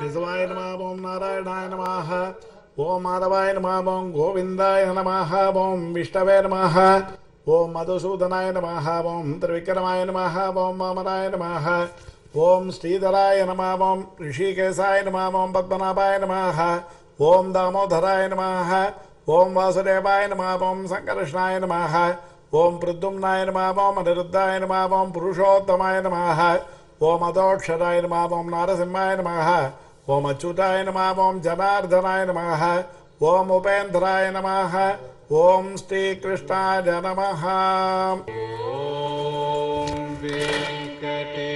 केशवाय नमः ॐ नारायणाय नमः ॐ माधवाय नमः ॐ गोविन्दाय नमः ॐ विष्णवे नमः ॐ मधुसूदनाय नमः ॐ त्रिविक्रमाय नमः ॐ वामनाय नमः ॐ श्रीधराय नमः ॐ ऋषिकेशाय नमः ॐ पद्मनाभाय नमः ॐ दामोदराय नमः ॐ वासुदेवाय नमः ॐ सङ्कर्षणाय नमः ॐ प्रद्युम्नाय नमः ॐ अनिरुद्धाय नमः ॐ पुरुषोत्तमाय नमः ॐ अदोक्षराय नमः ॐ नारसिंहाय नमः ॐ अच्युताय नमः ओम जनार्दनाय नमः ओम उपेन्द्राय नमः श्री श्रीकृष्णाय नमः। ओम वेङ्कटेशाय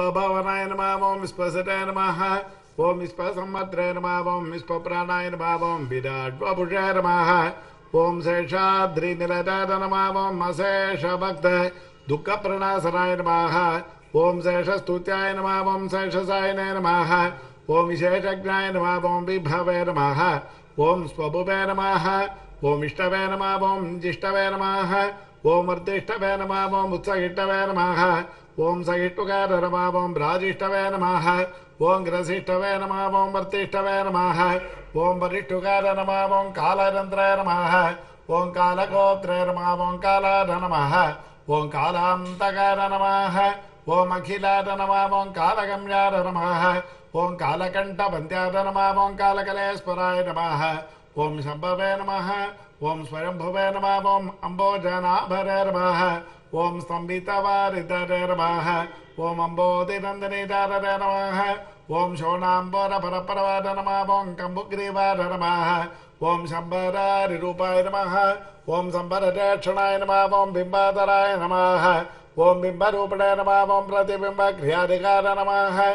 विश्वभवनाय नमः ॐ विश्वसटाय नमः ॐ विश्वसम्मत्रे नमः ॐ विश्वप्राणाय नमः ॐ विराट्वपुषाय नमः ॐ शेषाद्रिनिलटाय नमः ॐ अशेषभक्त दुःखप्रणाशनाय नमः ॐ शेषस्तुत्याय नमः ॐ शेषसायनाय नमः ॐ विशेषज्ञाय नमः ॐ विभवे नमः ॐ स्वभुवे नमः ॐ इष्टवे नमः ॐ जिष्टवे नमः ॐ वर्तिष्ठवे नमः ॐ उत्सहिष्टवे नमः ॐ सहिष्टुकार नमः ॐ भ्राजिष्टवे नमः ॐ ग्रसिष्ठवे नमः ॐ वर्तिष्ठवे नमः ॐ वरिष्ठुकार नमः ॐ कालरन्त्राय नमः ॐ कालगोत्रे नमः ॐ कालार नमः ॐ कालान्तकार नमः ॐ अखिलार नमः ॐ कालगम्यार नमः ॐ कालकण्ठपन्त्यार नमः ॐ कालकलेश्वराय नमः ॐ शम्भवे नमः नमः ॐ अम्बोजनाभरे नमः ॐ नमः ॐ अम्बोधिनन्दनिधाररे नमः ॐ नमः नमः शम्बरारिरूपाय नमः ॐ नमः ॐ बिम्बाधराय नमः ॐ बिम्बरूपिणे नमः ॐ प्रतिबिम्बक्रियाधिकार नमः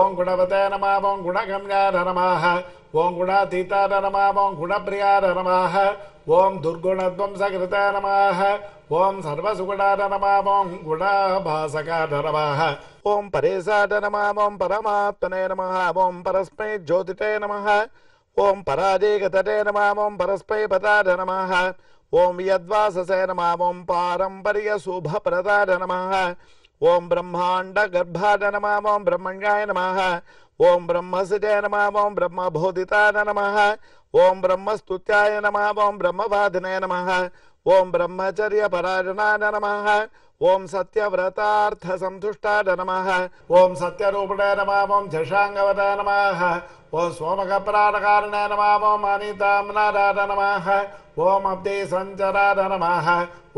ॐ गुणवते नमः गुणगम्यार नमः ॐ गुणातीतार नमः ॐ गुणप्रियार नमः ॐ दुर्गुणध्वंसकृते नमः ॐ सर्वसुगुणार नमः ॐ गुणाभासकार नमः ॐ परेशाद नमः ॐ परमात्मने नमः ॐ परस्मै ज्योतिते नमः। ॐ पराजेगतटे नमः ॐ परस्मै पदार नमः। ॐ यद्वाससे नमः ॐ पारम्पर्यशुभप्रदार नमः। ॐ ब्रह्माण्डगर्भाय नमः ॐ ब्रह्मण्याय नमः। ॐ ब्रह्मसिजे नमः ॐ ब्रह्मबोधिताय नमः। ॐ ब्रह्मस्तुत्याय नमः ॐ ब्रह्मवादिने नमः ॐ ब्रह्मचर्यपरायणाय नमः ॐ सत्यव्रतार्थसन्तुष्टाय नमः ॐ सत्यरूपिणे नमः ॐ झषाङ्गवदाय नमः ॐ सोमकप्राणकारिणे नमः ॐ अनिताम्नाराय नमः ॐ अब्धे सञ्चराय नमः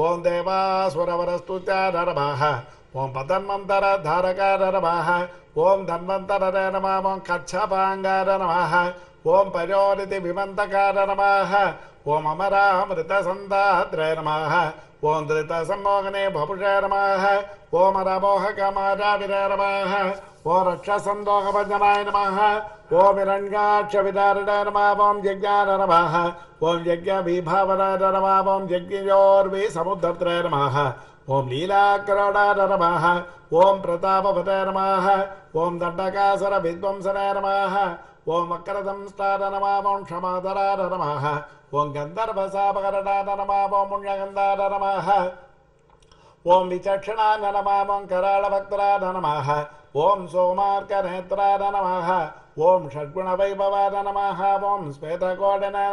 ॐ देवासुरवरस्तुत्याय नमः ॐ पतन्मन्तरधारकाय नमः ॐ धन्वन्तररे नमः ॐ कच्छपाङ्गाय नमः ॐ पयोनिधि विमन्तकार नमः ॐ अमरामृतसन्दात्रे नमः ॐ धृतसम्मोहने बपुषे नमः ॐ रमोहकमाराविरे नमः ॐ रक्षसन्दोहभजनाय नमः ॐ हिरण्याक्षविदारिणे नमः ॐ यज्ञाय नमः ॐ यज्ञविभावनाय नमः ॐ यज्ञयोर्विसमुद्रत्रे नमः ॐ लीलाकरोडाय नमः ॐ प्रतापवते नमः ॐ दण्डकासुरविध्वंसने नमः ഓം വക്രതം സ്ഥാനമാമോക്ഷമാതരാര നമഃ ഓം ഗന്ധർവസാപകരണാന നമാമോ മുണ്യഗന്ധാന ഓം വിചക്ഷണാന നമാമോം ओम सोमार नम ओम षड्गुण वैभव नम ओं षड्गुणवैभवाय नम ओं श्वेतकोडनाय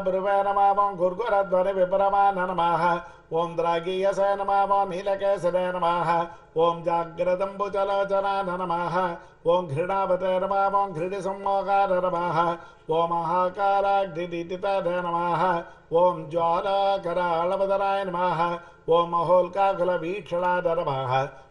ब्रुव नम ओं गुर्गुरध्वनि ॐ नम ओं द्रागीयस नम ओं ॐ नीलकेशने ओं ॐ नम ओं घृणावत नम ओं घृणि संमोकार नम ओं महाकाराग्निदीतिताय नम ओं ज्वालाकराळवदनाय नम ओं महोल्काकुलवीक्षणाय नम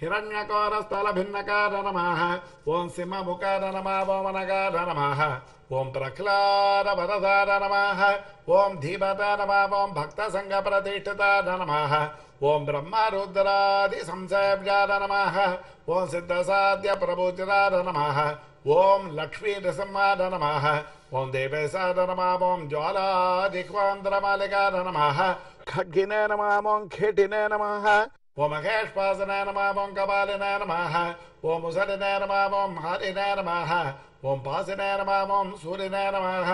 हिरण्यकोरस्थलभिन्नकार नमः ॐ सिंहमुकार नमः ॐ अनकार नमः ॐ प्रह्लादवरदार नमः ॐ धीमता नमः ॐ भक्तसङ्गप्रतिष्ठिताय नमः ॐ ब्रह्मरुद्रादिसंसेव्याय नमः ॐ सिद्धसाध्यप्रभुचिराय नमः ॐ लक्ष्मीनृसिंहाय नमः ॐ देवेशाय नमः ॐ ज्वालाजिह्वान्द्रमालिकाय नमः खड्गिने नमः ॐ खेटिने नमः ஓம் மகேஷ்பாசன நமாக ஓம் கபாலின நமாக ஓம் உசரின நமாக ஓம் ஹரின நமாக ஓம் பாசின நமாக ஓம் சூரியன நமாக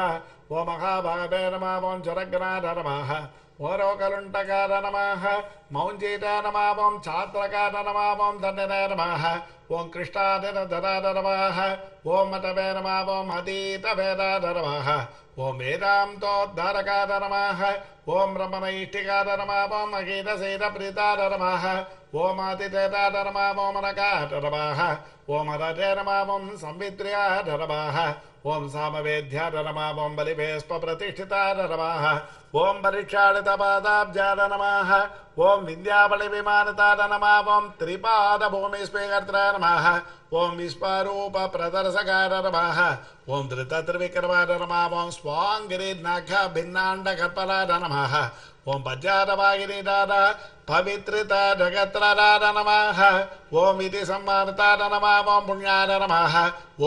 ஓம் மகாபாபே நமாக ஓம் சுரக்னாத நமாக ஓரோகலுண்டகார நமாக மௌஞ்சீட நமாக ஓம் சாத்திரகார நமாக ஓம் தண்டன நமாக ஓம் கிருஷ்ணாதின தராத ஓம் மதவே நமாக ஓம் அதீத வேதாத ॐ वेदान्तोद्धारकाद ओम ॐ रमणैष्टिकाद नमः ॐ अगीतसेदप्रीताद नमः ॐ आतिथेताद नमः ॐ मनकाद नमः ஓம் அரஜரமாமம் சம்வித்ரியாடரமாக ஓம் சாமவேத்யாடரமாமம் பலிபேஸ்ப பிரதிஷ்டிதாடரமாக ஓம் பரீட்சாடிதபாதாப்ஜாடனமாக ஓம் விந்தியாபலிவிமானதாடனமாவோம் திரிபாதபூமிஸ்வீகர்த்தனமாக ஓம் விஸ்வரூப பிரதர்சகாடனமாக ஓம் திருத்த திருவிக்கிரமாடனமாவோம் ஸ்வாங்கிரி நக பின்னாண்ட கற்பலாடனமாக ஓம் பஜ்ஜாரவாகினி தாதா பவித்ரித ஜகத்ரராட நமாக ஓம் இது சம்மானதாட நமா ஓம் புண்ணியாட நமாக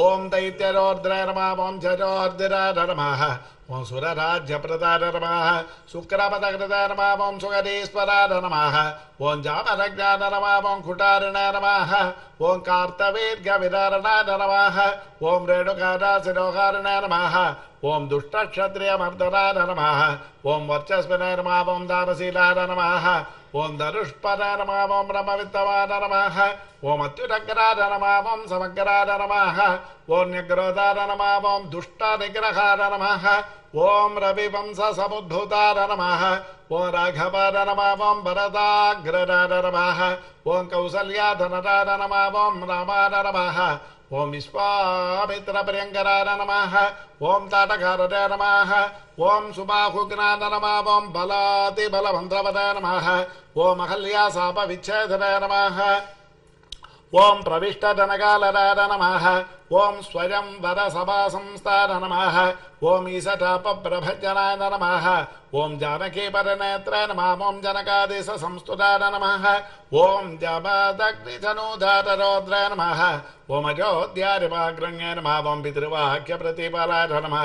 ஓம் தைத்தியரோர்திர நமா ஓம் ஜரோர்திராட நமாக ஓம் சுரராஜ்யபிரதார நமாக சுக்கரபதகிருத நமா ஓம் சுகரீஸ்வராட நமாக ஓம் ஜாமரஜான நமா ஓம் குட்டாரிண ஓம் கார்த்தவேர்கவிதாரணாட நமாக ஓம் ரேணுகாராசிரோகாரண நமாக ॐ दुष्टक्षत्रियमर्दरा नमः ॐ वर्चस्विनशीलारं नमः ॐ दानशीलाय नमः ॐ धनुष्पदाय नमः ॐ रमवित्तवाय नमः ॐ अत्युनग्राय नमः ॐ समग्राय नमः ॐ निग्रोधाय नमः ॐ दुष्टनिग्रहाय नमः ॐ रविवंशसमुद्भुताय नमः ॐ राघवाय नमः ॐ वरदाग्रदाय नमः ॐ कौसल्याधनराय नमः ॐ रामाय नमः ఓం విశ్వామిత్ర విశ్వామిత్రపర్యంకరాయ నమ ఓం తాటకారే నమ ఓం సుబాహుగ్నాన నమ ఓం బలాతి బలమంత్రపదాయ నమ ఓం అహల్యా సాప విచ్ఛేదనాయ నమ ఓం ప్రవిష్టదనగాలరాయ నమ ओम स्वयं वर सभा संस्थान नम ओम ईशाप प्रभजनाय नम वरसभासंस्थान जानकी पर नेत्र नम ओं जनकादेश नमः नम ओं नमः रौद्र नम ओम ॐ नम ओं ॐ पितृवाक्यप्रतिपलाय नम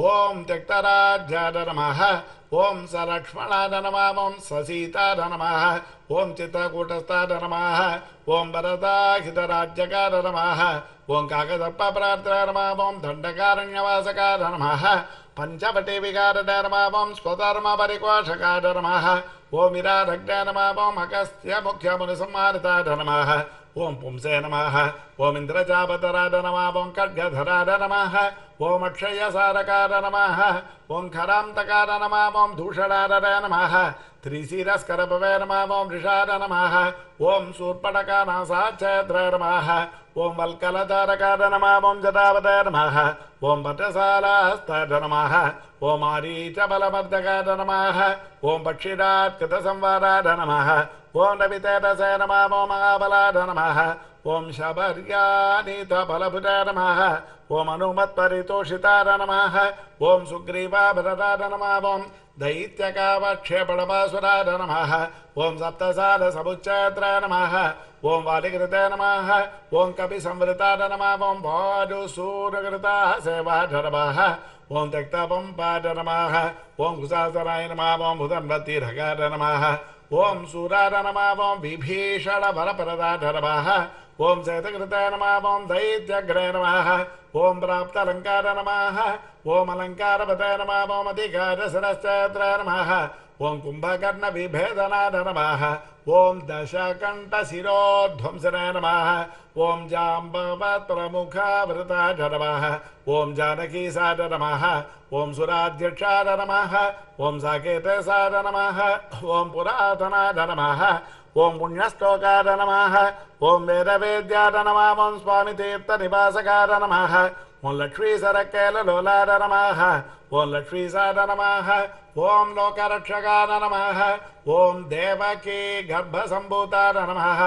ओं त्यक्तराध्याय नम ओं सलक्ष्मणाय नम ओं ससीताय नम ओं चित्तकूटस्थाय नम ओं वरदाहितराज्यकार नम ओं काकदप्पप्रार्थनर्मावं धर्म नमः पञ्चवटिविकारधर्मावं स्वधर्मपरिकोशकारधर्मः ॐ विरारग्नर्मावं अगस्त्यमुख्यमुनिसंहारिताधर्मः ॐ पुंसे नम नमः ॐ नम नमावं खड्गधराड नम ॐ अक्षयसारकार नमः ॐ खरान्तकार नमावं धूषणारर नमः त्रिशिरस्करपवे नमावं ऋषार नमः ॐ सूर्पणकानासाच्छेद्र नम ॐ वल्कलतारकाद नमः ॐ जटावत नमः ॐ भद्रसालास्ताद नमः ॐ आरीचबलमर्दकाद नमः ॐ पक्षिरात्कृतसंवाराद नमः ओम रवितेजसे नमः ॐ महाबलाद नमः ॐ शबर्यानीतफलभुज नमः ॐ हनुमत्परितोषितार नमः ॐ सुग्रीवाभरदार नमः ओम दैत्यकावक्षेपणमासुराय नमः ॐ सप्तसारसमुच्चयत्र नमः ॐ वालिकृते नमः ॐ कपिसंवृताय नमः ॐ भाजुसूरकृताः सेवाय नमः ॐ त्यक्तपम्पाय नमः ॐ कुशासनाय नमः ॐ भुदन्वतीरकाय नमः ॐ सूरार नमावं नमः ॐ चैतकृताय नमः दैत्यग्रे नमः ॐ अलंकार नमः ॐ अलङ्कारपते नमः ॐ अधिकारसरश्चैत्र नमः ॐ कुम्भकर्णविभेदनाय नमः ॐ दशकण्ठशिरोध्वंसनाय नमः ॐ जाम्बवत्प्रमुखावृताय नमः ॐ जानकीसाय नमः ॐ सुराध्यक्षाय नमः ॐ साकेतसाय नमः ॐ पुरातनाय नमः ॐ पुण्यश्लोकाय नमः ॐ वेदवेद्याय नमः ॐ स्वामितीर्थनिवासकाय नमः ॐ लक्ष्मीसरकेललोलाय नमः ॐ लक्ष्मीसाय नमः ॐ लोकरक्षकाय नमः ॐ देवकी गर्भसम्भूताय नमः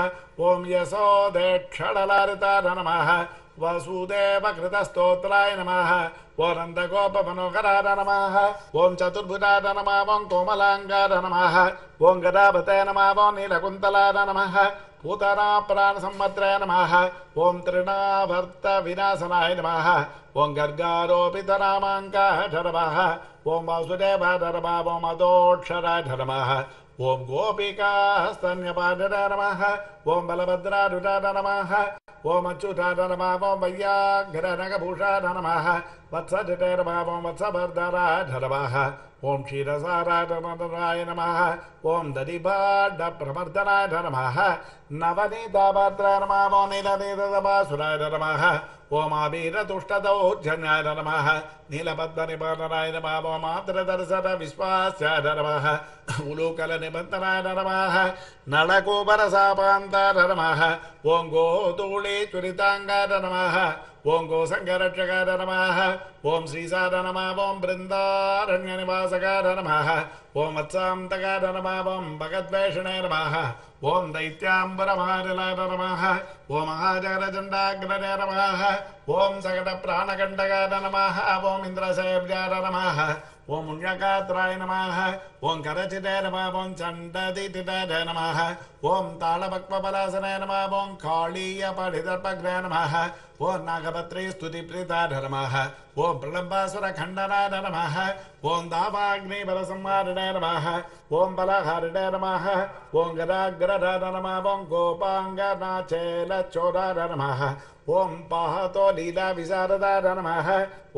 ॐ यशोदेक्षणलारिताय नमः वसुदेवकृतस्तोत्राय नमः ॐ नन्दगोपमनोहराय नमः ॐ चतुर्भुजाय नमः ॐ कोमलाङ्गाय नमः ॐ गदाभते नमः ॐ नीलकुन्तलाय नमः पूतना प्राणसम्मत्रे नम। ओं तृणाभर्तविनाशनाय विनाशनाय नम ओं नमः। ॐ वासुदेव धर्म ॐ मदोक्षराय नमः। ॐ गोपिकास्तन्यपादनाय नमः ॐ बलभद्रारुडाय नमः ॐ अच्युताय नमः ॐ वैयाघ्रनगभूषाय नमः वत्सजटे नमः ॐ वत्सभर्धराय नमः ॐ क्षीरसाराय नमः ॐ दधिभाण्डप्रमर्दनाय नमः नवनीताभद्राय नमः ॐ नीलनीतसभासुराय नमः ఓమాబీరతుష్టదౌర్జన్యాయ నమ నీలబద్ధ నిబంధనాయ నమ ఓమాద్రదర్శన విశ్వాస్యాయ నమ ఉలూకల నిబంధనాయ నమ నళకోపరసాపాంత నమ ఓం గోధూళీ చురితాంగాయ నమ नमः ॐ गोसङ्गरक्षकाय नमः ॐ श्रीसार नमः ॐ बृन्दारण्यनिवासकाय नमः ॐ वत्सान्तकाय नमः ॐ भगद्वेषणे नमः ॐ दैत्याम्बरमारिलाय नमः ॐ महाजगरचण्डाग्रने नमः ॐ सकटप्राणकण्टकाय नमः ॐ इन्द्रशैव्याय नमः ॐ मुण्यकात्राय नमः ஓங்கரச்சிதே நம ஓம் சண்டதிதிதே நம ஓம் தாளபக்வபலாசனே நம ஓம் காளீய படிதர்பக்னே நம ஓம் நாகபத்ரே ஸ்துதி பிரிதார நம ஓம் பிரளம்பாசுர கண்டனார நம ஓம் தாபாக்னி பலசம்மாரிடே நம ஓம் பலஹரிடே நம ஓம் கதாகிரர நம ஓம் கோபாங்கநாச்சேல சோதார நம ஓம் பாஹதோ லீலா விசாரதார நம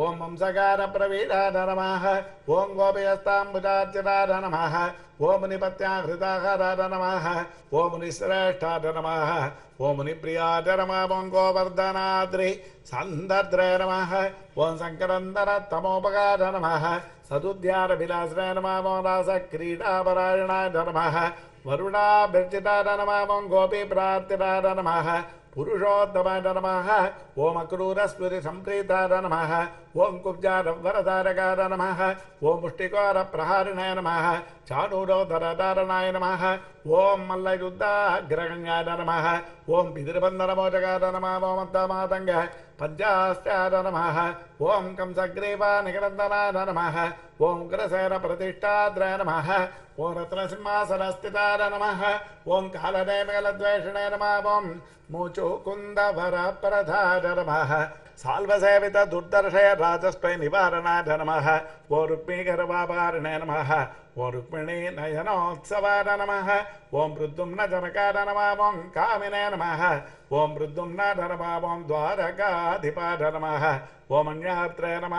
ஓம் வம்சகார பிரவீடார நம ஓம் கோபயஸ்தாம்புஜார்ச்சிதார நம ஓம் முனிபத்யாஹிருதாகராட நம ஓம் முனிசிரேஷ்டாட நம ஓம் முனிப்பிரியாட நம ஓம் கோவர்தனாத்ரி சந்தர்திரே நம ஓம் சங்கரந்தர தமோபகாட நம சதுத்யாரபிலாசிரே நம ஓம் ராச கிரீடாபராயணாட நம வருணாபிர்ச்சிதாட நம ஓம் கோபி பிரார்த்திதாட நம पुरुषोत्तमाय नमः ॐ अक्रूरस्फुरिसम्प्रीताय नमः ॐ कुब्जारवरधारकाय नमः ॐ मुष्टिकोरप्रहारिणाय नमः चाणूरोधरधारणाय नमः ॐ मल्लयुद्धाग्रगण्याय नमः ॐ पितृबन्धनमोचकाय नमः ॐ पञ्चास्त्याय नमः ॐ कंसग्रीवानिकरन्दनाय नमः ॐ उग्रसेनप्रतिष्ठाद्रय नमः ॐ रत्नसिंहासनस्थिताय नमः ॐ कालनेमगलद्वेषणे नमः ॐ मुचुकुन्दभरप्रधाय नमः साल्वसेवित दुर्दर्शय राजस्वय निवारणाय नमः ओ रुक्मीकरवापारिणे नमः। ॐ रुक्मिणी नयनोत्सवाय नमः। ॐ मृद्युम्न जनकाय नमः। ॐ कामिने नमः। ॐ मृद्युम्न नमः ॐ द्वारकाधिपाय नमः ఓం అన్యాత్రే నమ.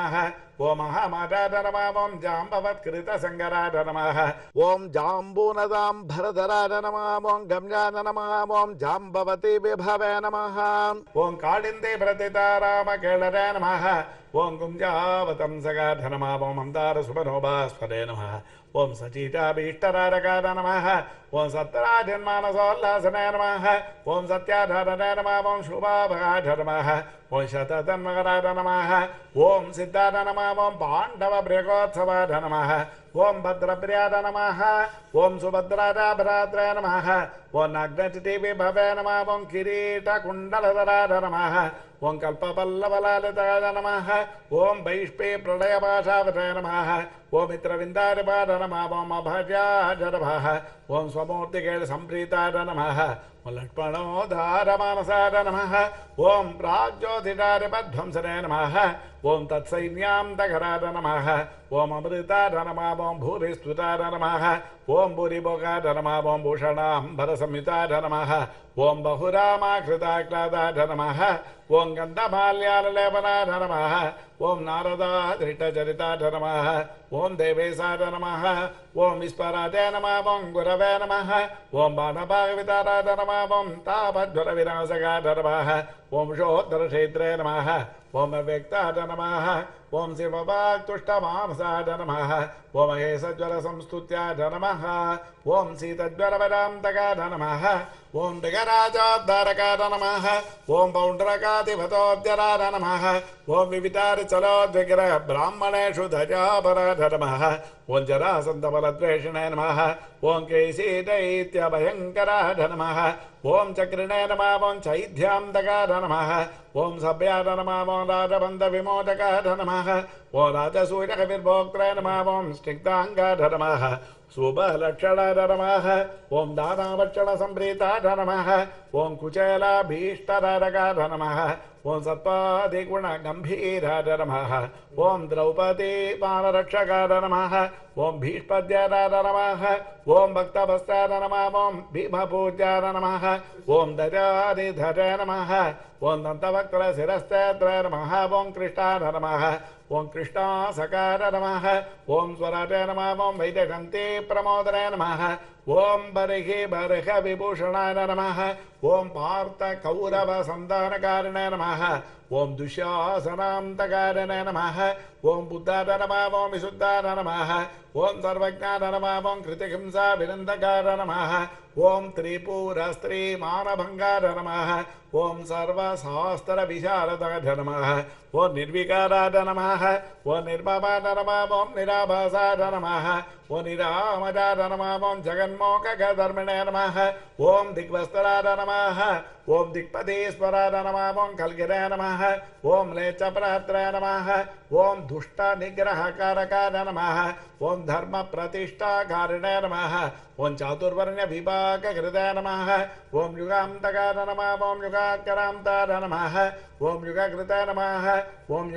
ఓం మహామాటాయ నమ. ఓం జాంబవత్కృత సంగరాయ నమ. ఓం జాంబూనదాం భరధరాయ నమ. ఓం గమ్యాన నమ. ఓం జాంబవతి విభవే నమ. ఓం కాళిందే ప్రతితారామ కేళరే నమ. ఓం గుంజావతం సగాధ నమ. ఓం అందార శుభనోభాస్పదే నమ. ॐ सचिताभीष्टराधकाद नमः। ॐ सत्यराजन्मानसोल्लासनय नमः। ॐ सत्याधारय नमः। ॐ शुभाभ नमः। ॐ शतधन्मकराद नमः। ॐ सिद्धा नमः। ॐ पाण्डवभृगोत्सवाद नमः। ஓம் பத்ரபிரியாத நமாக ஓம் சுபத்ராதாபராத்ர நமாக ஓம் நக்னதிதேவி பவே நம ஓம் கிரீட குண்டலதராத நமாக ஓம் கல்பபல்லவலாலிதாத நமாக ஓம் வைஷ்பே பிரளயபாஷாவத நமாக ஓம் மித்ரவிந்தாரிபாத நமாக ஓம் அபஜாஜ நமாக ஓம் ஸ்வமூர்த்திகேள் சம்பிரீதாத நமாக లక్ష్మణోధార మానసార నమ ఓం ప్రాజ్యోతిడార పధ్వంసనే నమ ఓం తత్సైన్యాంతకరార నమ ఓం అమృతార నమామోం భూరిస్తుతార నమ ఓం భూరిభోగార నమామోం భూషణాంబర సంయుతార నమ ఓం బహురామాకృతాక్లాదార నమ ఓం గంధమాల్యాలలేపనార నమ ஓம் நாரதா திருட்டச்சரிதாட நம ஓம் தேவேசாட நம ஓம் விஸ்வராஜ நம ஓம் குரவே நம. ஓம் பானபாகவிதாராட நம ஓம் தாபஜ்வர விநாசகாட நம ॐ शोत्तरक्षैत्रे नमः। ॐ ओमव्यक्ता नमः। ॐ श्रीमपाक्तुष्टमांसा नमः। संस्तुत्या नमः। ॐ सीतज्वरवरान्तकाय नमः। ॐ ऋगराजोद्धारका नमः। ॐ पौण्डरकातिपतो नमः। ॐ विवितारिचलोद्विग्रहब्राह्मणेषु धजापराधनमहो जरासन्तबलद्वेषिणे नमः ओं नमः। ॐ दैत्यभयङ्कराध नमः। ॐ चक्रणेन मा चैध्यां दकार नमः ॐ सभ्यादनमा वों राजबन्धविमोदकार नमः ॐ राजसूरकविर्भोक्त्रे न मामों नमः सुभलक्षणाधरमः नमः ॐ ध नमः ॐ कुचेलाभीष्टरादकाध नमः ఓం కుచేలాభీష్టరారకాధ నమ ఓం నమ ఓం ద్రౌపదీ పానరక్షకాధ నమ ఓం భీష్పద్యాధ నమ ఓం భక్తభస్తాధ నమ ఓం భీమపూజ్యాధ నమ ఓం దజాదిధర నమ ఓం దంతవక్ర శిరస్తేత్ర నమ ఓం కృష్ణాధ నమ ఓం కృష్ణా సకార నమ ఓం స్వరాజ నమ ఓం వైదగంతి ప్రమోదరే నమ ஓம் பருகே பருக விபூஷணாய நமக ஓம் பார்த்த கௌரவ சந்தானகாரண நமக ஓம் துஷாசனாந்தகாரண நமக ஓம் புத்தார நமா ஓம் விசுத்தார நமக ஓம் சர்வஜான நமா ஓம் விருந்தகார நமக ओम त्रिपुरस्त्री मानभंगार मानभङ्गार नमः ॐ सर्वशास्त्रविशारदाय नमः ॐ निर्विकाराय नमः ॐ निर्ममाय नमः ॐ निराभासाय नमः ॐ निरामदाय नमः ॐ जगन्मोकधर्मिणे नमः ॐ दिग्वस्त्राय नमः ॐ दिक्पतेश्वराय नमः ॐ कल्गिराय नमः ॐ लेचपरात्राय नम ओम दुष्ट निग्रह कारक नम ओं धर्म ॐ दुष्टनिग्रहकारकाय नमः ॐ धर्मप्रतिष्ठाकारणे नमः ॐ चातुर्वर्ण्यविभागकृताय नमः ॐ युगान्तकाय नमः ॐ युगाकरान्ताय नमः ॐ युगकृताय नमः ॐ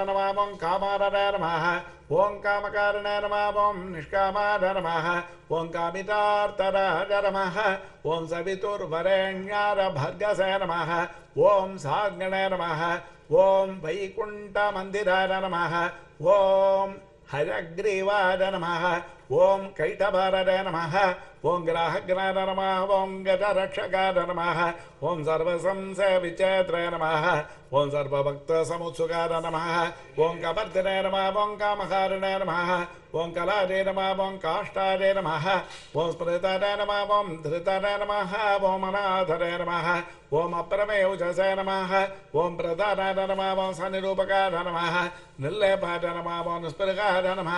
नम ओं ॐ नम ओं काम कारण नम ओं निष्कामाय नम ओं कामितार्तराय नम ओं सवितुर्वरेण्याय भर्गसे नम ओं साग्णे नम ఓం వైకుంఠ మందిరాయ నమ. ఓం హయగ్రీవాయ నమ. ॐ कैटभारद नम ओं ग्राहग्रार नमः ॐ ओं नमः विचेत्र नम ओं सर्वक्त सर्वभक्तसमुत्सुकार नम ओं कपर्दिने नम ओं कामहारिणे नम ओं कलादे नम ओं काष्टादे नम ओं स्मृतने नम ओं धृतने नम ओम अनाथरे नम ओम अप्रमेयुजसे नम ओं प्रधान नम ओं सनिरूपकार नम निर्लेपाय नम ओं निष्पृगाय नम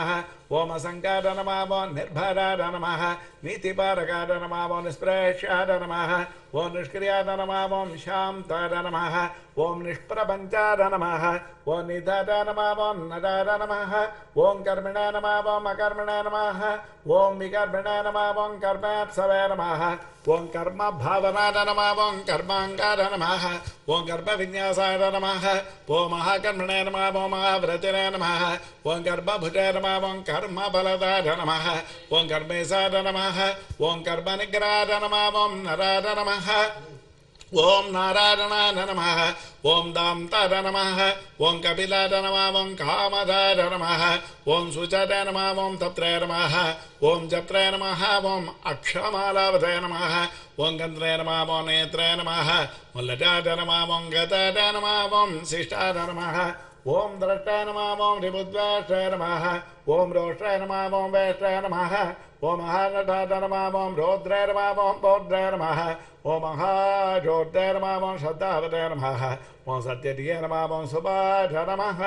ओमशङ्कादनमामो निर्भरादनमः नीतिपारकादनमामो निष्प्रशाद नमः ॐ निष्क्रिया नम ओं शान्ताय नम ओं निष्प्रपंचा नम ओं निधाय नम ओं नदाय नम ओं कर्मिणाय नम ओं अकर्मिणाय नम ओं विकर्मिणाय नम ओं कर्मात्सव नम ओं कर्म भावनाय नमः ॐ कर्माङ्गाय नमः ॐ गर्भविन्यासाय नमः ॐ महाकर्मणाय नमः ॐ महाव्रतिनाय नमः नम ओं कर्म ॐ नम ओं ॐ नम ओं कर्म कर्मनिग्रहाय नम ओं नराय नम నమ ఓం కర్మ నిగ్రహాద నమ ఓం నరాద నమ ఓం నారాయణాయ నమ ఓం దాంతార నమ ఓం కపిలాయ నమ ఓం కామదాయ నమ ఓం సుచర నమ ఓం తత్రే నమ ఓం జత్రే నమ ఓం అక్షమాలావతయ నమ ఓం గంధ్రే నమ ఓం నేత్రే నమ ఓం లజాయ నమ ఓం గతాయ నమ ఓం శిష్టాయ నమ ఓం ద్రష్టాయ నమ ఓం రిబుద్వాష్టాయ నమ ఓం రోష్టాయ నమ ఓం వేష్టాయ నమ ॐ महानटाधर्मावं रौद्रैर्मावं पौद्रैर्मः ॐ महाजोद्रैर्मावं शब्दावतैर्मः ॐ सत्यधियर्मावं सुभाधर्मः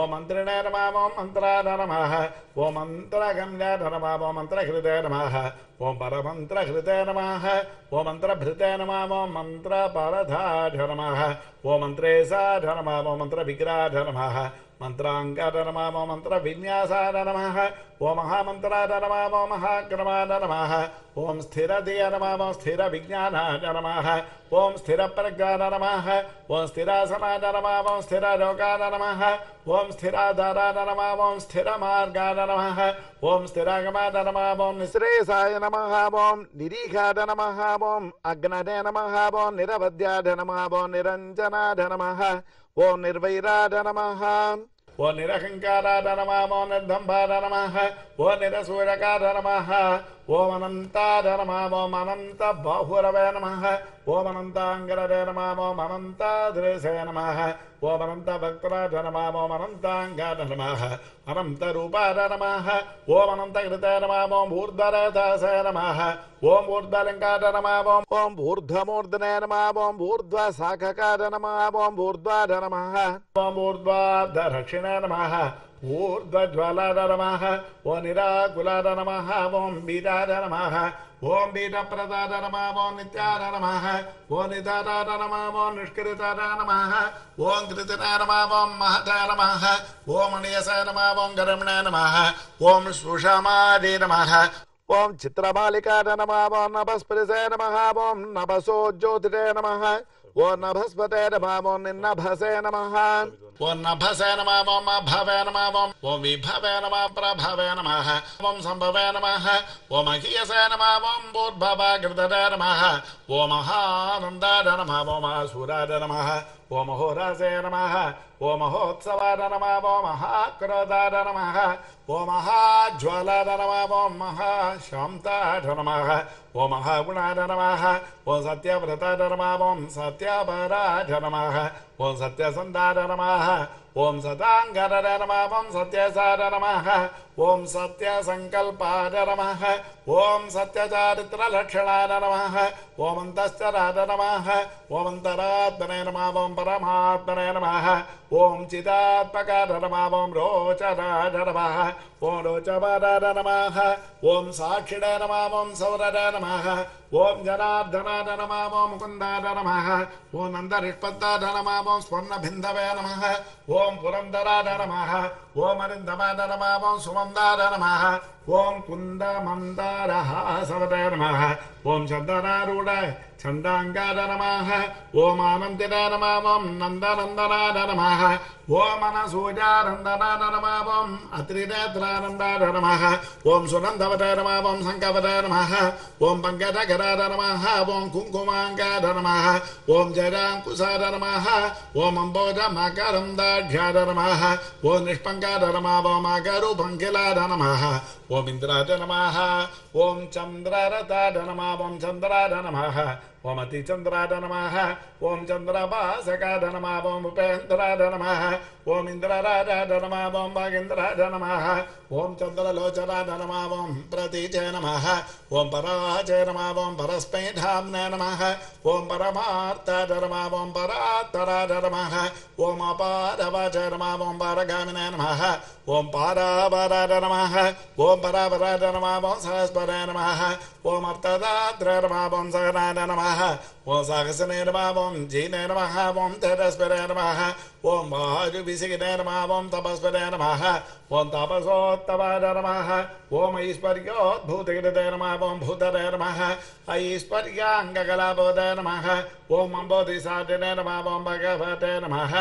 ॐ मन्त्रिणैर्मावं मन्त्राधर्मः ॐ मन्त्रगम्याधर्मावं मन्त्रकृतैर्मः ॐ परमन्त्रकृते नमः ॐ मन्त्रभृते नमः ॐ मन्त्रपरधाधर्मः ॐ मन्त्रेशाधर्मः ॐ मन्त्रविग्राधर्मः मन्त्राङ्गारनमामो मन्त्रविन्यासाय नमः ॐ महामन्त्राय नमामो महाक्रमाय नमः ॐ स्थिरधिय नमामो स्थिरविज्ञानाय नमः ॐ स्थिरप्रज्ञान नमः ॐ स्थिरासनाय नमामो स्थिररोगाय नमः ॐ स्थिराधाराय स्थिर स्थिरमार्गाय नमः ॐ स्थिरागमाय नमामो निःश्रेयसाय नमः ॐ निरीघाय नमः ॐ अग्नदे नमः ॐ निरवध्याय नमः ॐ निरञ्जनाय नमः ஓம் நிர்வைராட நமஹா ஓ நிரகங்காராட நமாமோ நிர்தம்பாட நமஹ ஓ நிரசூழகார நமஹா ओम अनंता नमो। अनंत बहुरवे नमः ओम अनंतांगरवे नमो। अनंत दृशे नमः। ओम अनंत भक्तराज नमो। अनंतांग नमः अनंत रूपा नम। ओम अनंत कृत नमो ऊर्धरदास नमः ओम ऊर्धलिंगाद नमो ओम ऊर्धमूर्धने नमो ओम ऊर्ध्व शाखकाद नम। ओम ऊर्ध्वाद नमः। ओम ऊर्ध्वाद रक्षिणे ऊर्ध्वज्वलाद नमः ओ निराकुलाद नमः ॐ बीजाद नमः ॐ बीजप्रदाद नमः ॐ नित्याद नमः ॐ निदादाद नमः ॐ निष्कृताद नमः ॐ कृतिदा नमः ॐ महता नमः ॐ मणियसा नमः ॐ गरमण नमः ॐ सुषमादे नमः ॐ चित्रबालिका नमः ॐ नभस्पृशे नमः ॐ नभसो ज्योतिषे नमः ॐ नभस्पते नमः ॐ निन्नभसे नमः ఓం కృతిన నమ ఓం మహత నమ ఓం మణియస నమ ఓం గరమణ నమ ఓం సుషమాది నమ ఓం చిత్రమాలికాద నమ ఓం నభస్పతిసే నమ ఓం నభసో జ్యోతిరే నమ ఓ నభస్పతే నమ ఓం నిన్నభసే నమ ఓం నభసే నమ ఓం అభవే నమ ఓం ఓం విభవే నమ ప్రభవే నమ ఓం సంభవే నమ ఓం మహీయసే నమ ఓం భూర్భవగృతరే నమ ఓ మహానందాద నమ ఓ మహాసూరాద నమ ఓ మహోరాసే నమ ఓ మహోత్సవాద నమ ఓ మహాక్రోధాద నమ ఓ మహాజ్వలాద నమ ఓ మహాశాంతాద నమ ఓ మహాగుణాద నమ ఓం సత్యవ్రతాద నమ ఓం సత్యపరాధ నమ ఓం సత్యసందాద ஓம் சதாங்கர நமம் சத்யசார நமக ஓம் சத்ய சங்கல்பார நமக ஓம் சத்யசாரித்திர லட்சணார நமக ஓமந்தரார நமக ஓமந்தராத்மனே நமாவோம் பரமாத்மனே நமக ஓம் சிதாத்மகார நமாவோம் ரோச்சரார நமக ஓம் ரோச்சபரார நமக ஓம் சாட்சிட நமாவோம் ஓம் ஜனார்தனார நமாவோம் ஓம் நந்தரிஷ்பத்தார ஸ்வர்ணபிந்தவே நமக ஓம் ஓம் புரந்தராத நமக ஓம் அருந்தமாத நம ஓம் சுமந்தாத நமக ஓம் குந்த மந்தாரஹாசவத நமக ஓம் சந்தனாரூட சந்தாங்காத நமக ஓம் ஆனந்திர நம ஓம் நந்தநந்தனாத நமக ఓం నందనందనాద నమ. ఓం నమ ఓం అత్రినేత్రానందాద నమ ఓం సునందవత నమ. ఓం శంకవత నమ ఓం పంకజగరాద నమ. ఓం కుంకుమాంగాద నమ. ఓం జరాంకుశాద నమ ఓం అంబోజ మకరం దాఢ్యాద నమ. ఓం నిష్పంగాద నమ ఓం అగరు పంకిలాద నమ. ఓం ఇంద్రాద నమ. ఓం చంద్రరథాద నమ ఓం చంద్రాద నమ. ओम अतिचन्द्राय नमः ॐ चन्द्रभासकाय नमः ॐ उपेन्द्राय नमः ओम इंद्रराज नम ओं वागेन्द्राज नम। ओं चंद्रलोचनाज नम ओं प्रतीचे नम ओं पराजय नम ओं परस्पैधाम नम। ओं परमार्ता नम ओं परात्तराज नम ओम अपारवाचय नम ओं पारगाम नम। ओं पारापराज नम। ओं परा नम ओं सहस्पर नम। ओम अर्थदात्र नम ओं नम। ஓம் சகச நேரமாவோம் ஜெய் நேரமாகவும் தேஜஸ்வர நமக ஓம் மகாஜுபிசிக நேரமாவோம் தபஸ்வர நமக ஓம் தபசோத்தவர நமக ஓம் ஐஸ்வர்யோத்பூதகிருத நேரமாவோம் பூதர நமக ஐஸ்வர்யாங்ககலாபோத நமக ஓம் அம்போதிசாட்ட நேரமாவோம் பகவத நமக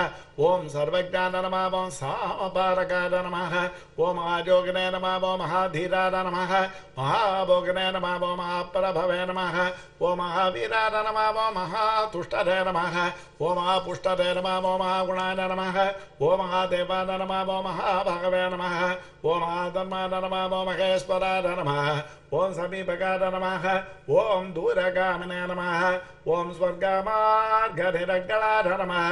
ஓம் சர்வஜான நமாவோம் சாமபாரகார நமக ஓம் ஆஜோகனே நமாவோ மகாதீரார நமக மகாபோகனே நமாவோ மகாபிரபவே நமக ஓ மகாவீரார நமாவோ ॐ महाप्रभवे नमः ॐ महावीराय नमः ॐ महातुष्टरे नमः ॐ महापुष्टरे नमः ॐ महागुणाय नमः। ॐ महादेवाय नमः ॐ महाभगवे नमः ॐ नमः महेश्वराय नमः ॐ दूरगामिने नमः ॐ स्वर्गमार्गनिरङ्गणाय नमः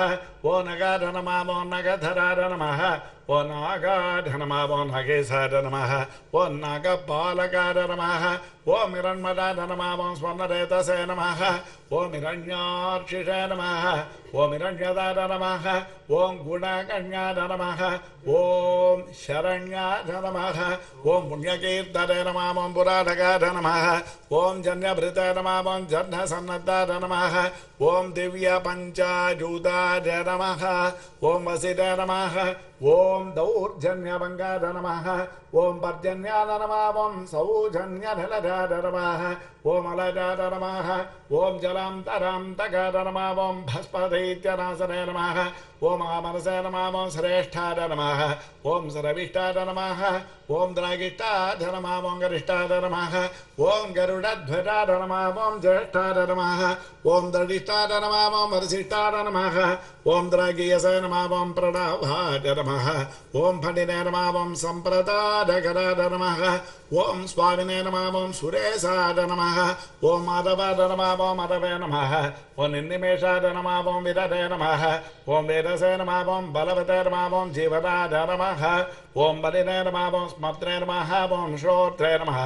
ॐ नगाय नमः ॐ नगधराय नमः ॐ नागाय नमः ॐ नगेशाय नमः ॐ नागपालकाय नमः ॐ हिरण्मदाय नमः ॐ स्वर्णरेतसे नमः ॐ हिरण्यार्चिषे नमः ॐ हिरण्यदाय नमः ॐ गुणगण्याय नमः ॐ शरण्याय नमः ॐ पुण्यकीर्तने नमः ॐ पुराणकाय नमः ॐ जन्यभृताय नमः ॐ जह्नसन्नद्धाय नमः ॐ दिव्यपञ्चाजूताय नमः ॐ वसिते नमः ॐ दौर्जन्यभङ्गाय नमः ॐ पर्जन्याय नमः ॐ सौजन्यनिलजाय नमः ॐ अलजाय नमः ॐ जलं तरां तगाय नमः ॐ भस्पदैत्यनाशने नमः ॐ आमनसे नमः ॐ श्रेष्ठाय नमः ॐ सरविष्टाय नमः ॐ द्रागिष्टाय नमः ॐ गरिष्ठाय नमः ॐ गरुडध्वजाय नमः ॐ ज्येष्ठाय नमः ॐ दडिष्ठाय नमः ॐ वरसिष्ठाय नमः ॐ द्रागीयसे नमः ॐ प्रणवाय नमः ॐ फणिने नमः ॐ सम्प्रदायकराय नमः ॐ स्वामिने नमः ॐ सुरेशाय नमः ॐ माधवाय नमः ॐ माधवे नमः ॐ निर्निमेषाय नमः ॐ विदते नमः, ओं वेदसे नमः ओं बलवते नमः ओं जीवदाय नमः। ॐ बलिने नमः ॐ स्मत्रे नमः ॐ श्रोत्रे नमः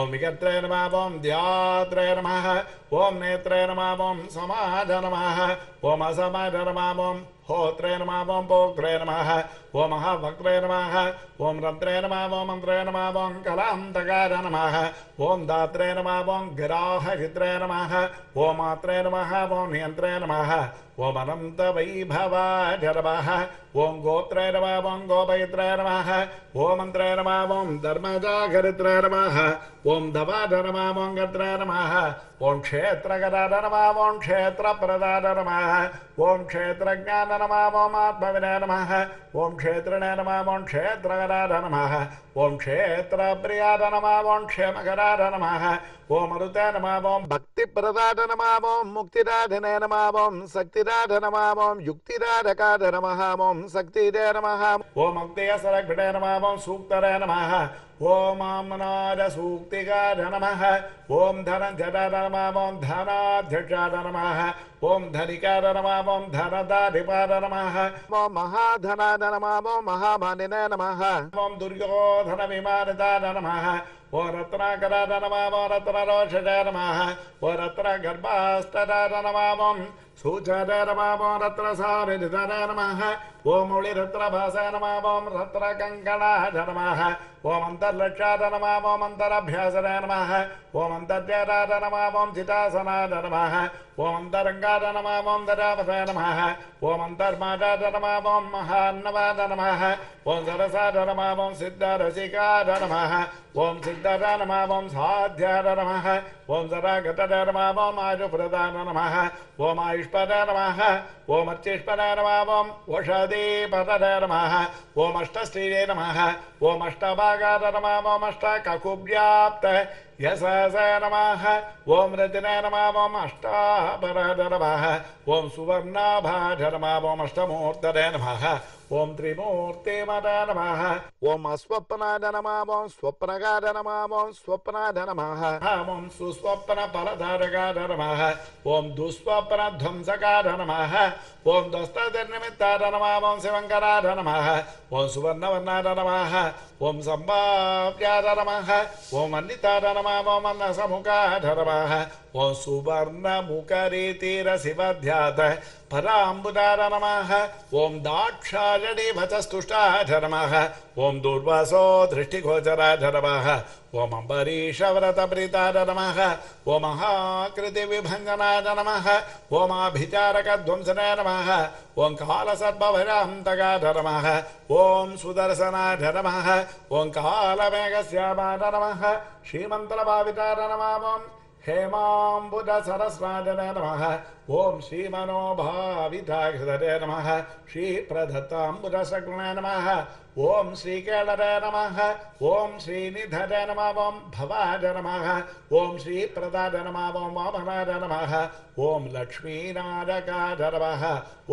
ॐ विगत्रे नमः ॐ ध्यात्रे नमः ॐ नेत्रे नमः ॐ समाज नमः ॐ असमाज नमः ॐ होत्रे नमः ॐ पोक्त्रे नमः ॐ महाभक्त्रे नमः ॐ रन्त्रे नमः ॐ मन्त्रे नमः ॐ कलान्तकार नमः ॐ दात्रे नमः ॐ गिराहचित्रे नमः ॐ मात्रे नमः ॐ नियन्त्रे नमः ॐ अनन्तवैभवाय नमः ॐ गोत्रे नमः ॐ गोपयित्रे नमः ॐ मन्त्रे नमः ॐ धर्मजागरित्रे नमः ఓం ధవాద నమామోంగద్ర నమ. ఓం క్షేత్రగదాద నమామోం క్షేత్రప్రదాద నమ ఓం క్షేత్రజ్ఞాన నమామోం ఆత్మవినే నమ ఓం క్షేత్రనే నమామోం క్షేత్రగదాద నమ ఓం క్షేత్రప్రియాద నమామోం క్షేమగదాద నమ ఓం మరుతే నమామోం భక్తిప్రదాద నమామోం ముక్తిరాధనే నమామోం శక్తిరాధ నమామోం యుక్తిరాధకాద నమహామోం శక్తిదే నమ. ఓం అక్తేయసరఘ్నే నమామోం సూక్తరే నమ. ॐ युक्तिदाधकाद नमः ॐ शक्तिदे नमः ॐ धनाध्यक्षाद नमः ॐ धनिकाद नमः ॐ धनदाधिपाद नमः ॐ महाधनाद नमः ॐ महामानिने नमः ॐ दुर्योधनविमानिताद नमः ॐ रत्नाकराद नमः ॐ रत्नरोषजाय नमः ॐ रत्नगर्भास्तदाद नमः ॐ सूचय नमः ॐ रत्नसानिधिधनाय नमः ॐ मुळिरत्नभासाय नमः ओमन्तर्लक्षाद नमोमन्तरभ्यासय नमः ओमन्तर्जराद नमा ओं चितासनाद नमः ओमन्तरङ्गादनमों दरा नमः ओमन्तर्माजां महान्नवाद नमः ओं सरसां सिद्ध सिद्धरसिकाद नमः सिद्धरानमा ओं साध्याद नमः ओं ददागत नमा वो माचप्रदा नमः ओमायुष्पद नमः ओमच्युष्प नरम ओं वषधीपद नमः ओमष्ट्रीरे नमः ओमष्ट नमः ॐ अष्टककुव्याप्त यशस नमः ॐ रजने नमः ॐ अष्टापराध नमः ॐ सुवर्णाभाज नमः ॐ अष्टमूर्तदे नमः ఓం త్రిమూర్తే మదా నమ ఓం అస్వప్నాద నమామోం స్వప్నగాద నమామోం స్వప్నాద నమ ఓం సుస్వప్న ఫలధారగాద నమ ఓం దుస్వప్న ధ్వంసగాద నమ ఓం దస్తనిమిత్తాద నమామోం శివంకరాద నమ ఓం సువర్ణవర్ణాద నమ ఓం సంభావ్యాద నమ ఓం అన్నితాద నమామోం అన్న సముఖాధ నమ ॐ सुवर्णमुखरेतेरसिवध्यातः फलाम्बुदार नमः ॐ दाक्षायणीभचस्तुष्टाय दुर्वासो दृष्टिगोचराय नमः ॐ अम्बरीषव्रतप्रीताय नमः ॐ महाकृतिविभञ्जनाय नमः ॐमाभिचारकध्वंसनाय नमः ॐ कालसर्पभरान्तकाय नमः ॐ सुदर्शनाय नमः ॐ ఓం हेमाम्बुज सरस्राजने नमः ॐ श्रीमनोभाविताघृतरे नमः सगुणे नमः ॐ श्रीकेळरे नमः ॐ श्रीनिधरे नमः ॐ भवाय नमः ॐ श्रीप्रदाय नमः ॐ वामनाय नमः ॐ लक्ष्मीनारकाय नमः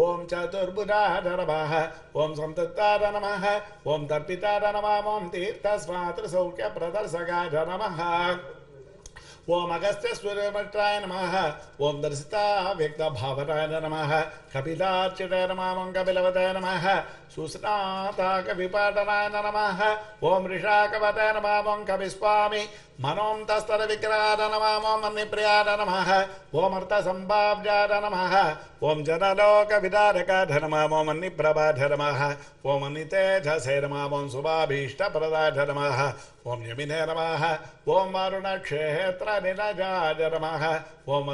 ॐ चतुर्भुजाय नमः ॐ सन्तताय नमः ॐ तर्पिताय नमः ॐ तीर्थस्वातृसौख्यप्रदर्शकाय नमः ఓం అగస్త్య సూర్యమట్రాయ నమ ఓం దర్శిత వ్యక్త భావరాయ నమ కపిలార్చితాయ నమ కపిలవతాయ నమ సుస్నాతాక విపాటనాయ నమ ఓం ఋషాకవతాయ నమ ఓం కవిస్వామి मनोन्तस्तरविक्राड नमाम मन्निप्रियाड नमः ओमर्थसम्भाव्याड नमः ओम जनलोकविदारकाढ नमामो मन्निप्रभाढ नमः ॐ नितेजसे नमामो प्रदा नमः ओम यमिने नमः ओम अरुणक्षेत्रनिलजाज नमः ओम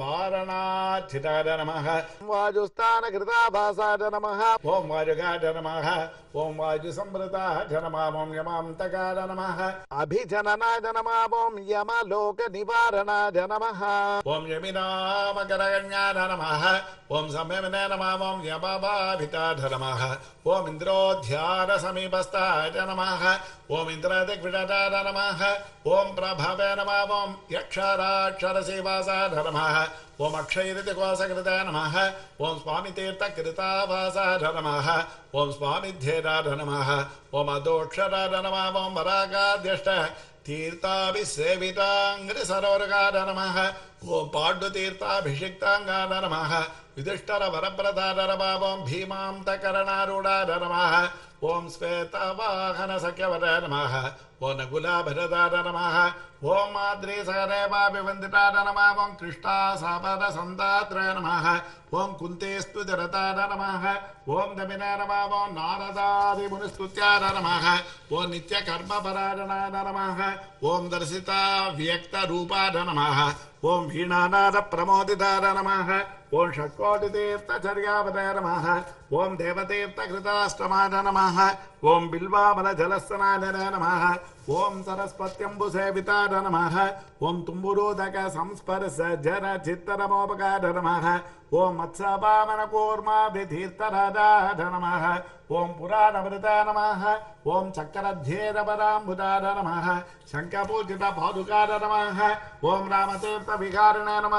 वारणाचिता नमामो वाजुस्थान नमः भाषा नमः ओम वाजुगा नमः ఓం వాయుసంవృత జనమామం యమాంతకార నమ. అభిజననాయ నమామోం యమలోక నివారణాయ నమ. ఓం యమినామకరగణ్యాయ నమ. ఓం సంయమనే నమామోం యమభావితాధ నమ. ओम इंद्रोध्यान समीपस्थाय नम। ओम इंद्र इन्द्रदिग्विडटाय नमः। ओम प्रभवे नमः। ओम यक्षराक्षरसेवासाय नम। ओम अक्षयरितिकोसकृताय नम। ओम स्वामितीर्थकृतावासाय नम। ओम स्वामिध्येराय नम। ओम अदोक्षराय नम। ओम वरागाद्यष्ट तीर्थाभिसेविताङ्ग्रिसरोरगाद नमः ॐ पाण्डुतीर्थाभिषिक्ताङ्गा नमः युधिष्ठरवरप्रदा नीमान्तरणारूढा नमः ॐ श्वेतवाहनसख्यवर नमः ओ नमः ओं माद्रेसेवाभिवन्दिता नमः। नमः ॐ कुन्तेस्तु स्तुरता नमः ॐ दमिना नमामो नारदादिमुनिस्तुत्या नरमाः ॐ नित्यकर्मपरायणा नरमाः ॐ दर्शिता व्यक्तरूपा नमः ॐ वीणानादप्रमोदिता नमः ॐ षट्कोटितीर्थचर्यावदय नमः ॐ देवतीर्थकृताष्टमा नमः ॐ बिल्वामलजलस्तनाय नमः ஓம் சரஸ்வத்யம்பு சேவிதார நமக ஓம் தும்புரோதக சம்ஸ்பர்ச ஜர சித்தரமோபகார நமக ஓம் மத்சபாமன கூர்மா விதீர்த்தராஜார நமக ஓம் புராணமிருத நமக ஓம் சக்கரத்யேரபராம்புதார நமக சங்கபூஜித பாதுகார நமக ஓம் ராமதீர்த்த விகாரண நம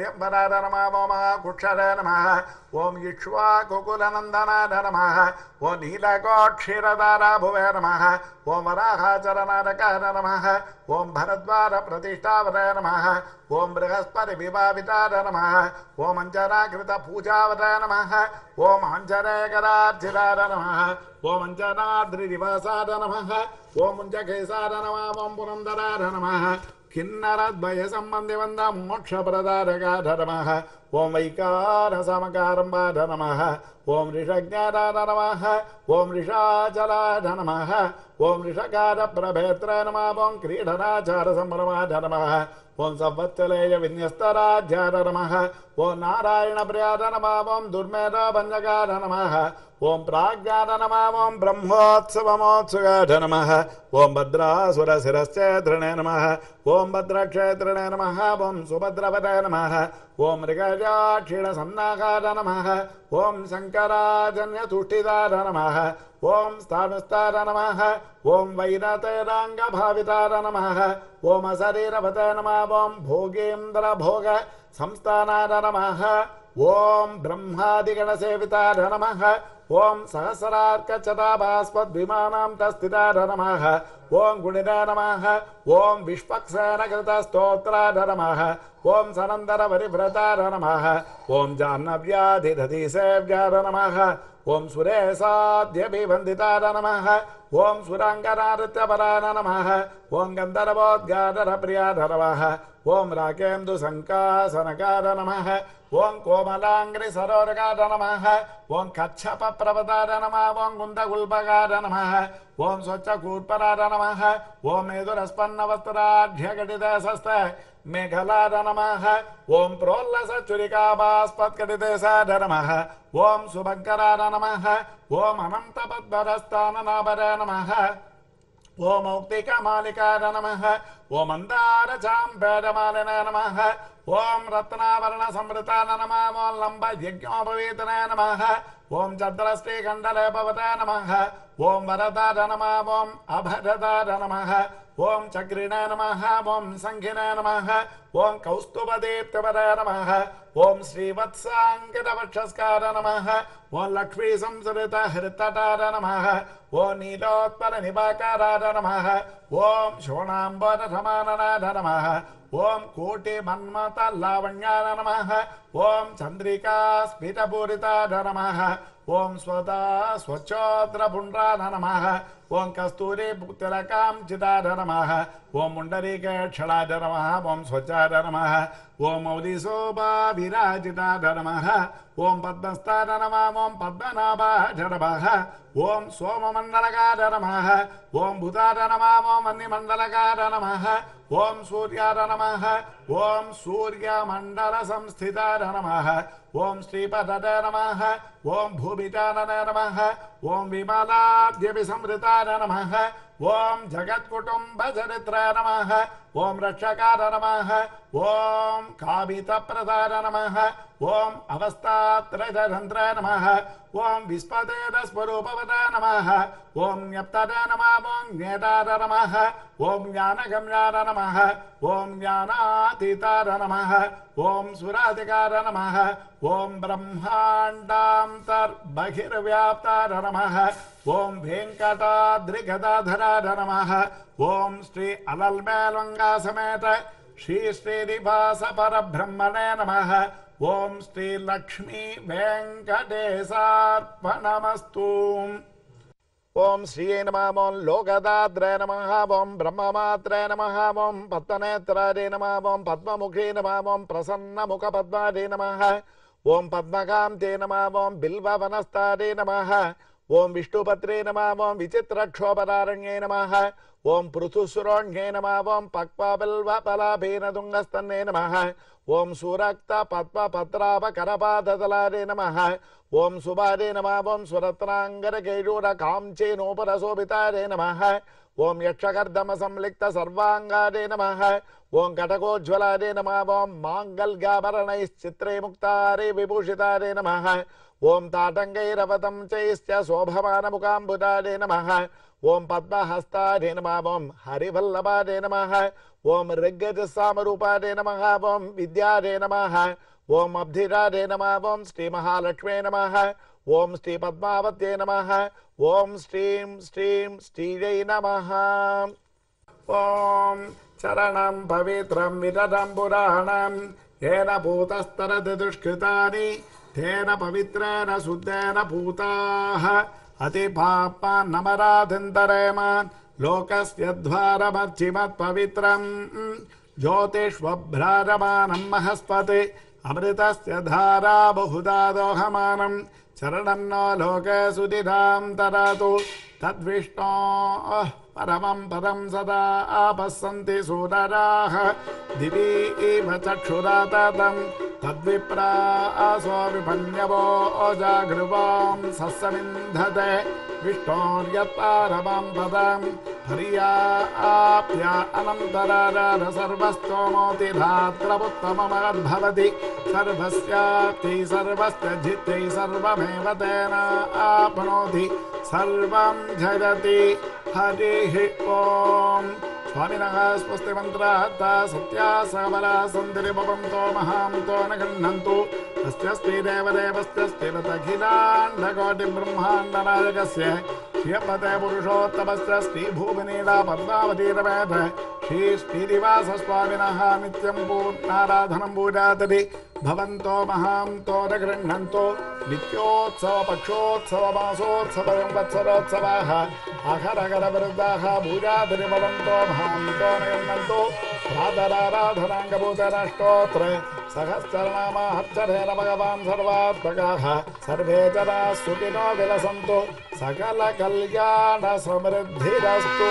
पर्यम्बराय नम। ओम कुक्षर नमः ॐ इक्ष्वाकुकुलनन्दनाय नमः। ॐ नीलकोक्षीरदारा भुवे नम। ओम भरद्वार नमः। नम ओम बृहस्पति ॐ नम। ओम अंजनाकृत अञ्जनाकृतपूजावराय नम। ओम अञ्जनेकरार्चिताय नम। ओम अञ्जनाद्रिनिवासाय नम। ओम मुञ्जकेशाय नम। ओम पुरन्दराय नम। கிண்ணரத்வயசம்பந்திவந்த மோட்சபிரதாரகாரமः ஓம் வைகாரசமகாரம்பாட நமः ஓம் ரிஷஜாராட நமः ஓம் ரிஷாச்சலாட நமः ஓம் ரிஷகார பிரபேத்ர நமாவோம் கிரீடராச்சார சம்பரமாட ఓం పురందరార నమ కిన్నరద్వయ సంబంధి వంద మోక్షప్రదారకార నమ ఓం వైకార సమకారం బాధ నమ ఓం ఋషజ్ఞారార నమ ఓం ఋషాచలాఢ నమ ఓం ఋషకార ప్రభేత్ర నమ ఓం క్రీడనాచార సంభ్రమాఢ నమ ఓం సంవత్సలేయ విన్యస్తరాధ్యార నమ ఓం నారాయణ ప్రియార నమ ఓం దుర్మేధ భంజకార నమ ఓం ప్రాజ్ఞాన నమ ఓం బ్రహ్మోత్సవమోత్సుగాఢ నమ ఓం భద్రాసుర శిరశ్చేత్రణే నమ ఓం భద్రక్షేత్రణే నమ ఓం సుభద్రపద నమ ఓం మృగజాక్షిణ సన్నాకార నమ ఓం శంకరాజన్య తుష్టిదార నమ ओम स्थानुस्तार नम ॐ स्थाणुस्तार नमः नम वैरतैराङ्गभावितार नमः ॐ अशरीरवत नमः ॐ भोगेन्द्रभोग संस्थानार नमः ॐ ब्रह्मादिगणसेवितार नमः ॐ नम ओं नमः नम ओं नमः नम ओं सनंदर ॐ नम ओं ॐ जाह्नव्याधिरधिसेव्यार नम ॐ सुरेशाद्यभिवन्दिताय नमः। ॐ सुराङ्गनानृत्यपराय नमः। ॐ गन्धर्वोद्गारप्रियाय नमः ॐ राकेन्दुसङ्कासनकार नमः। ॐ कोमलाङ्घ्रिसरोरकार नमः। ॐ कच्छपप्रवतार नमः। ॐ कुन्दगुल्बकार नमः। ॐ स्वच्छकूर्परार नमः। ॐ मेदुरस्पन्नवस्त्राढ्यघटितसस्त मेघलार नमः ॐ प्रोल्लसचुरिकाभास्पत्कटितेशार नमः ॐ सुभङ्करार नमः ॐ अनन्तपद्मरस्ताननाभर नमः ॐ मौक्तिकमालिकार नमः ॐ मन्दारचाम्बेरमालिन नमः ॐ रत्नाभरणसमृतान नमः ॐ लम्बयज्ञोपवीतनाय नमः ॐ चन्द्रश्रीकण्डलेपवताय नमः। ॐ वरदार नमः ॐ अभरदार नमः ॐ चक्रिणाय नमः ॐ सङ्घिनाय नमः ॐ कौस्तुभदीप्तवराय नमः ॐ श्रीवत्साङ्कितवक्षस्कार नमः ॐ लक्ष्मीसंसृतहृतटार नमः ॐ नीलोत्पलनिभाकारार नमः ॐ शोणाम्बरसमाननाद नमः ఓం కోటి మన్మత లావణ్యాన నమ. ఓం చంద్రికా స్ఫిటపూరిత నమ. ఓం స్వత స్వచ్ఛోద్రపుండ్రాన నమ. ॐ कस्तूरी चिदाय नमः ॐ मुण्डरीकेक्षणाय नमः ॐ स्वच्छाय नमः ॐ मौलिशोभाविराजिताय नमः ॐ पद्मस्ताय नमः ॐ पद्मनाभाय नमः ॐ सोममण्डलकाय नमः ॐ भूताय नमः ॐ वह्निमण्डलकाय नमः ॐ सूर्याय नमः ॐ सूर्यमण्डलसंस्थिताय नमः श्रीपदय नमः ॐ भूमिजाननाय नमः ॐ नमः ॐ जगत्कुटुम्बचरित्राय नमः ॐ रक्षकार नमः ॐ कामितप्रदाय नमः ॐ अवस्थात्रयतन्त्राय नमः ॐ विस्पदेरस्वरूपवदाय नमः ॐ न्यप्तदाय नमः ॐ ज्ञेतार नमः ॐ ज्ञानगम्यार नमः ॐ ज्ञानातीतार नमः ॐ सुराधिकार नमः ॐ ब्रह्माण्डान्तर्बहिर्व्याप्तार नमः ఓం వెంకటాద్రిగదాధరాడ నమ ఓం శ్రీ అలల్మేలంగా సమేత శ్రీ శ్రీనివాస పరబ్రహ్మణే నమ. ఓం శ్రీ లక్ష్మీ వెంకటేశార్పణమస్తూ. ఓం శ్రీయే నమాం. లోకదాత్రే నమ. ఓం బ్రహ్మమాత్రే నమ. ఓం పద్మనేత్రే నమ. ఓం పద్మముఖే నమ. ఓం ప్రసన్నముఖ పద్మాడే నమ. ఓం పద్మకాంతే నమ. ఓం బిల్వవనస్తాడే నమ. ஓம் விஷ்ணுபத்ரே நம ஓம் விசித்திரக்ஷோபதாரண்யே நம ஓம் பிருதுசுரோண்யே நம ஓம் பக்வாபல்வபலாபீனதுங்கஸ்தன்னே நம ஓம் சூரக்த பத்ம பத்ராப கரபாததலாரே நம ஓம் சுபாரே நம ஓம் சுரத்னாங்கர கேழூர காஞ்சே நோபரசோபிதாரே நம नमः ॐ सुरत्नाङ्गरकैरूरकाञ्चेनोपरशोभितारे नमः यक्षकर्दमसंलिप्त सर्वाङ्गारे नमः ॐ माङ्गल्याभरणैश्चित्रे मुक्तारे विभूषितारे नमः ॐ ताटङ्गैरवतं चैश्च शोभमानमुकाम्बुदारे नमः ॐ पद्महस्तारे नमः ॐ हरिवल्लभारे नमः ॐ ऋग्गजसामरूपारे नमः ॐ विद्यारे नमः ॐ अब्धिरारे नमः ॐ श्रीमहालक्ष्मे नमः ॐ श्रीपद्मावत्यै नमः ॐ श्रीं श्रीं श्रीयै नमः। ॐ चरणं पवित्रं विदधं पुराणं येन भूतस्तरति दुष्कृतानि तेन पवित्रेण शुद्धेन भूताः। अतिपापान्नमराधिन्तरेमान् लोकस्य द्वारमर्चिमत्पवित्रम्। महस्पति, अमृतस्य धारा बहुधा दोहमानं चरणं नो लोके सुधिरां तरतु। तद्विष्णो परमं पदं सदा आपस्सन्ति सूरराः दिवि इव चक्षुरा ततं तद्विप्रा असो विपन्यवो जागृवां सस्समिन्धते विष्णोर्यत्पारमां पदं पर्याप्य अनन्तरार सर्वस्तोमोतिधात्रमुत्तममद्भवति सर्वस्याप्ति सर्वस्य जित्यै सर्वमेव तेन आपनोति। सर्वं जगति हरिः ॐ स्वामिनः स्वस्तिमन्त्रात्ता सत्या सावरा सन्धिरिभवन्तो महान्तो न गृह्णन्तु। अस्य स्त्रीदेवदेवस्य स्थिरतखिलाण्डकोटिब्रह्माण्डनायकस्य श्रियपते पुरुषोत्तमस्य भूमिनीला पद्मावतीरवेद श्रीश्रीनिवासस्वामिनः नित्यं पूर्णाराधनं पूजातति भवन्तो महान्तो न गृह्णन्तो नित्योत्सव पक्षोत्सव मासोत्सव वत्सरोत्सवाः अहरगरवृद्धाः पूजातरि भवन्तो महान्तो न गृह्णन्तो प्रातराराधनाङ्गभूतराष्टोत्र सहस्रनामाहर्चरेण भगवान् सर्वात्मकाः, सर्वे जनाः सुखिनो विलसन्तु, सकलकल्याणसमृद्धिरस्तु।